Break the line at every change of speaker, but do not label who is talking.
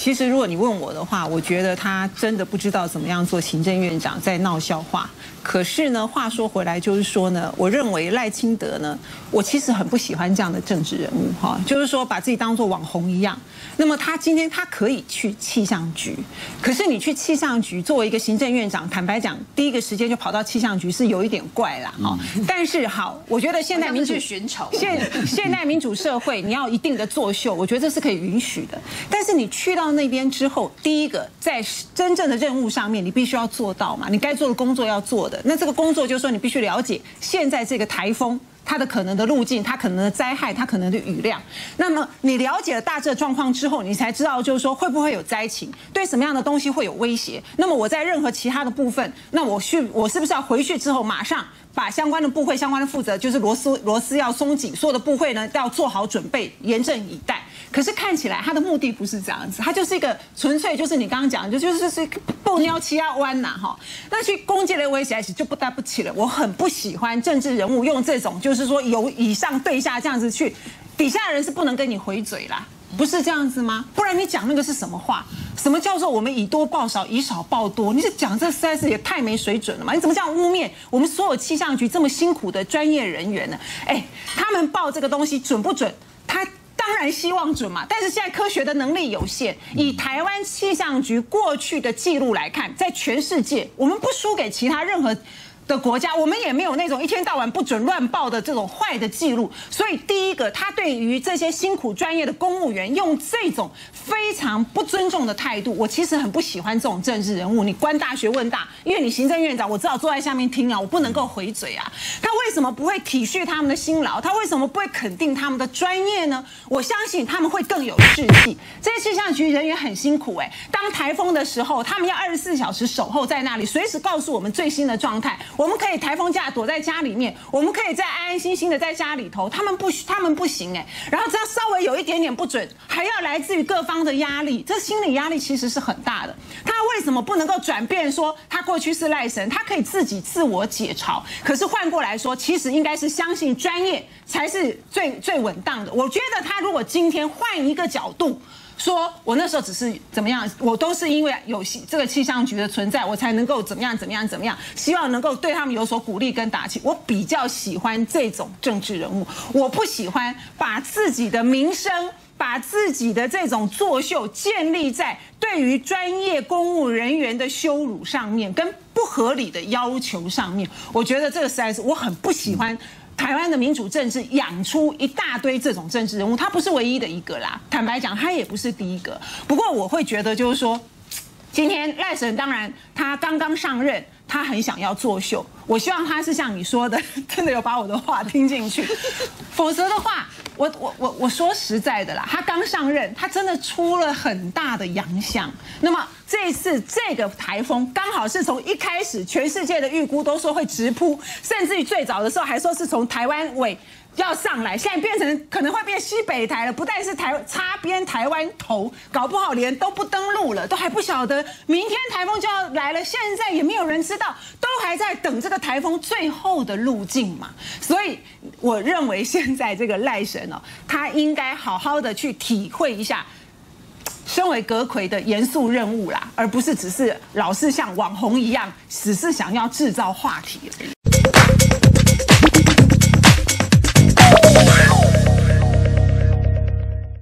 其实，如果你问我的话，我觉得他真的不知道怎么样做行政院长，在闹笑话。可是呢，话说回来，就是说呢，我认为赖清德呢，我其实很不喜欢这样的政治人物哈，就是说把自己当做网红一样。那么他今天他可以去气象局，可是你去气象局作为一个行政院长，坦白讲，第一个时间就跑到气象局是有一点怪啦哈。但是好，我觉得现代民主
寻仇，
现现代民主社会，你要一定的作秀，我觉得这是可以允许的。但是你去到那边之后，第一个在真正的任务上面，你必须要做到嘛，你该做的工作要做的。那这个工作就是说，你必须了解现在这个台风它的可能的路径，它可能的灾害，它可能的雨量。那么你了解了大致的状况之后，你才知道就是说会不会有灾情，对什么样的东西会有威胁。那么我在任何其他的部分，那我去我是不是要回去之后马上？把相关的部会、相关的负责，就是螺丝螺丝要松紧，所有的部会呢要做好准备，严阵以待。可是看起来他的目的不是这样子，他就是一个纯粹就是你刚刚讲的，就就是是不尿七啊弯呐哈。那去攻击了威胁就不带不起了。我很不喜欢政治人物用这种就是是说由以上对下这样子去，底下人是不能跟你回嘴啦。不是这样子吗？不然你讲那个是什么话？什么叫做我们以多报少，以少报多？你是讲这实在是也太没水准了嘛？你怎么这样污蔑我们所有气象局这么辛苦的专业人员呢？哎，他们报这个东西准不准？他当然希望准嘛。但是现在科学的能力有限，以台湾气象局过去的记录来看，在全世界我们不输给其他任何。的国家，我们也没有那种一天到晚不准乱报的这种坏的记录。所以，第一个，他对于这些辛苦专业的公务员用这种非常不尊重的态度，我其实很不喜欢这种政治人物。你官大学问大，因为你行政院长，我只好坐在下面听啊，我不能够回嘴啊。他为什么不会体恤他们的辛劳？他为什么不会肯定他们的专业呢？我相信他们会更有士气。这些气象局人员很辛苦哎，当台风的时候，他们要二十四小时守候在那里，随时告诉我们最新的状态。我们可以台风假躲在家里面，我们可以在安安心心的在家里头。他们不，他们不行哎。然后只要稍微有一点点不准，还要来自于各方的压力，这心理压力其实是很大的。他为什么不能够转变说他过去是赖神，他可以自己自我解嘲？可是换过来说，其实应该是相信专业才是最最稳当的。我觉得他如果今天换一个角度。说我那时候只是怎么样，我都是因为有这个气象局的存在，我才能够怎么样怎么样怎么样，希望能够对他们有所鼓励跟打气。我比较喜欢这种政治人物，我不喜欢把自己的名声、把自己的这种作秀建立在对于专业公务人员的羞辱上面，跟不合理的要求上面。我觉得这个实在是我很不喜欢。台湾的民主政治养出一大堆这种政治人物，他不是唯一的一个啦。坦白讲，他也不是第一个。不过我会觉得，就是说，今天赖神当然他刚刚上任，他很想要作秀。我希望他是像你说的，真的有把我的话听进去，否则的话。我我我我说实在的啦，他刚上任，他真的出了很大的洋相。那么这次这个台风刚好是从一开始，全世界的预估都说会直扑，甚至于最早的时候还说是从台湾尾。要上来，现在变成可能会变西北台了，不但是台擦边台湾头，搞不好连都不登陆了，都还不晓得明天台风就要来了，现在也没有人知道，都还在等这个台风最后的路径嘛。所以我认为现在这个赖神哦，他应该好好的去体会一下，身为阁魁的严肃任务啦，而不是只是老是像网红一样，只是想要制造话题而已。